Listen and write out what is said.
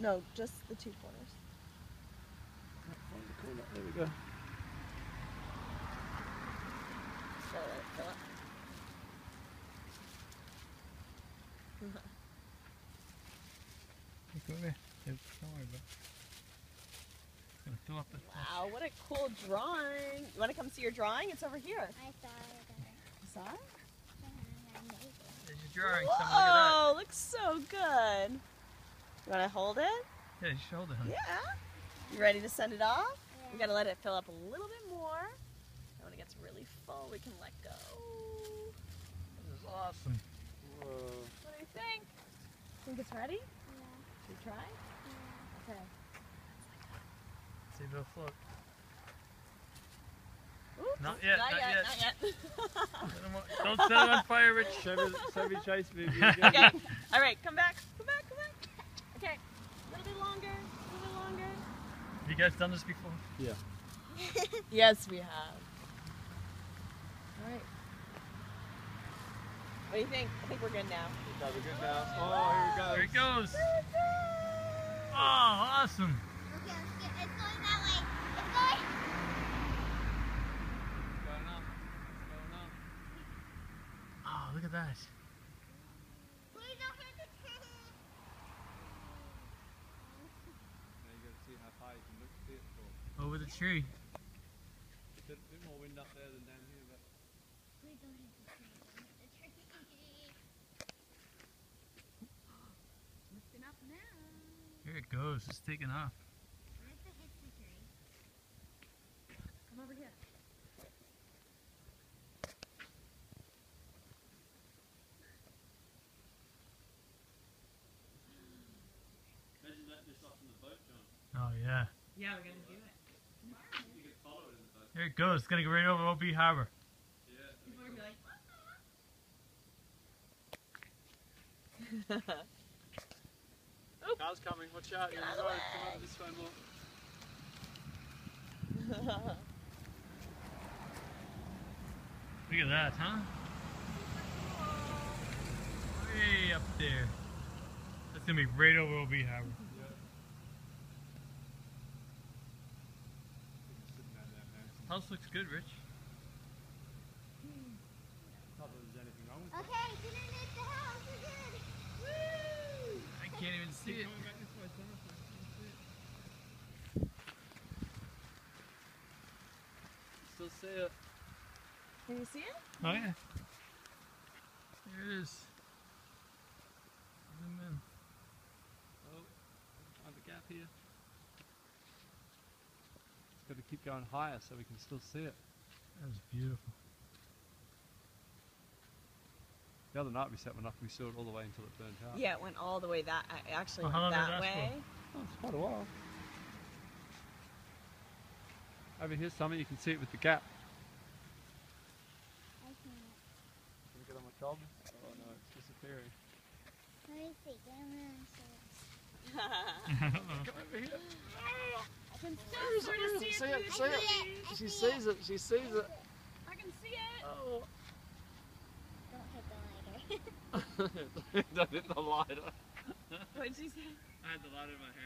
No, just the two corners. Find the corner. There we go. Gotta let it fill up. Look over there. Yeah, Don't worry about it. Gonna fill up the Wow, what a cool drawing. You want to come see your drawing? It's over here. I saw it. You saw it? There's your drawing. Someone look at Whoa, looks so good. You want to hold it? that. Yeah, you shoulder honey. Yeah. You ready to send it off? We gotta let it fill up a little bit more. And when it gets really full, we can let go. This is awesome. Whoa. What do you think? Think it's ready? Yeah. Should we try? Okay. See if it'll float. Oops. Not yet, Not, not yet, yet. Not yet. Set 'em up. Don't set it on fire, Rich. Chevy, Chevy Chase movie. okay. All right. Come back. Come back. Come back. Okay. A little bit longer. A little bit longer. Have you guys done this before? Yeah. Yes, we have. All right. What do you think? I think we're good now. Okay, we're good now. Oh, here it goes. There it goes. goes. Oh, awesome. Okay, let's get, it's going that way. It's going. Going up. Going up. Oh, look at that. Please don't hit the tank. Now you got to see how high you can look see it for. Over the tree. A bit, bit more wind up there than down here, but Please don't hit the tank. The tree. Lifting up now. Here it goes. It's taking off. Where's the hit the tree? Come over here. imagine that this off in the boat, John. Oh, yeah. Yeah, we're gonna do it. Here it goes. It's going to go right over OB Harbor. Yeah. People are gonna be like, Car's coming. Watch out. You're on road. Come over this way more. Look at that, huh? Way up there. That's to be right over OB Harbor. Sitting down there, man. House looks good, Rich. Not that there's anything wrong with it. Okay, didn't hit the house. We're. Woo! I can't even see it. Coming back this way, son. I can. Still see it. Can you see it? Oh, yeah. There it is. Zoom in. Oh, find the gap here. It's got to keep going higher so we can still see it. That was beautiful. The other night we set one up and we saw it all the way until it burnt out. Yeah, it went all the way that. Uh, actually how went that that way. Oh, it's quite a while. Over here, something you can see it with the gap. I can't. Can we get on my cob? Oh no, it's disappearing. Let me see. Get on the Come over here. I can still sort see it. See through it, the see it. She sees it, she sees it. I can see it. Oh. Don't hit the lighter. Don't hit the lighter. What did you say? I had the light in my hair.